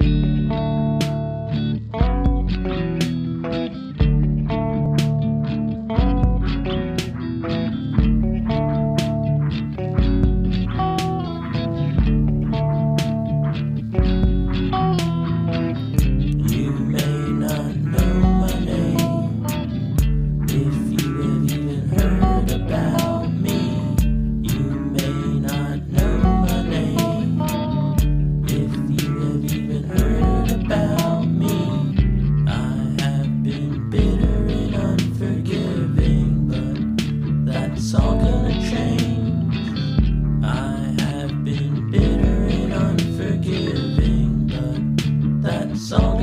you song.